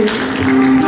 Gracias.